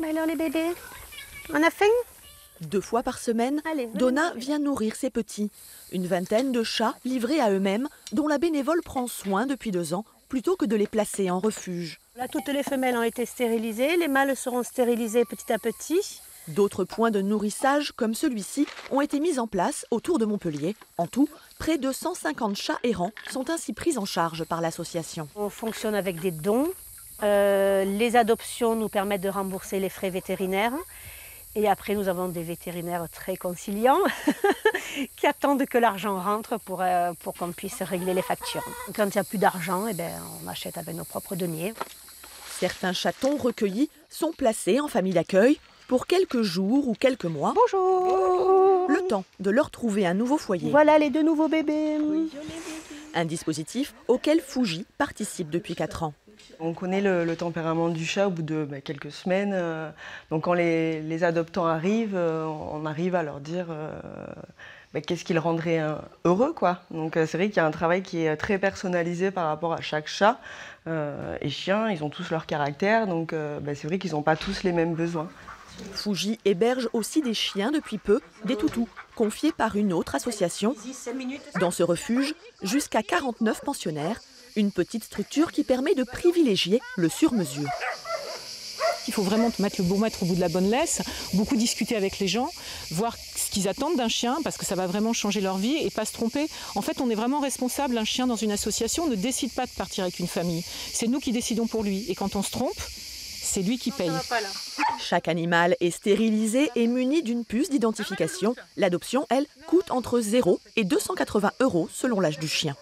Alors les bébés On a faim? Deux fois par semaine, Allez, Donna vient nourrir ses petits. Une vingtaine de chats livrés à eux-mêmes, dont la bénévole prend soin depuis deux ans, plutôt que de les placer en refuge. Là, toutes les femelles ont été stérilisées. Les mâles seront stérilisés petit à petit. D'autres points de nourrissage, comme celui-ci, ont été mis en place autour de Montpellier. En tout, près de 150 chats errants sont ainsi pris en charge par l'association. On fonctionne avec des dons. Euh, les adoptions nous permettent de rembourser les frais vétérinaires. Et après, nous avons des vétérinaires très conciliants qui attendent que l'argent rentre pour, euh, pour qu'on puisse régler les factures. Quand il n'y a plus d'argent, eh ben, on achète avec nos propres deniers. Certains chatons recueillis sont placés en famille d'accueil pour quelques jours ou quelques mois, Bonjour le temps de leur trouver un nouveau foyer. Voilà les deux nouveaux bébés. Un dispositif auquel Fuji participe depuis 4 ans. On connaît le, tempérament du chat au bout de bah, quelques semaines. euh, donc quand les, adoptants arrivent, euh, on arrive à leur dire euh, bah, qu'est-ce qui le rendrait euh, heureux. Quoi. Donc c'est vrai qu'il y a un travail qui est très personnalisé par rapport à chaque chat. Et chien, ils ont tous leur caractère, donc bah, c'est vrai qu'ils n'ont pas tous les mêmes besoins. Fuji héberge aussi des chiens depuis peu, des toutous, confiés par une autre association. Dans ce refuge, jusqu'à 49 pensionnaires, une petite structure qui permet de privilégier le sur-mesure. Il faut vraiment mettre le bon maître au bout de la bonne laisse, beaucoup discuter avec les gens, voir ce qu'ils attendent d'un chien, parce que ça va vraiment changer leur vie et pas se tromper. En fait, on est vraiment responsable. Un chien dans une association ne décide pas de partir avec une famille. C'est nous qui décidons pour lui. Et quand on se trompe, c'est lui qui paye. Chaque animal est stérilisé et muni d'une puce d'identification. L'adoption, elle, coûte entre 0 et 280 euros selon l'âge du chien.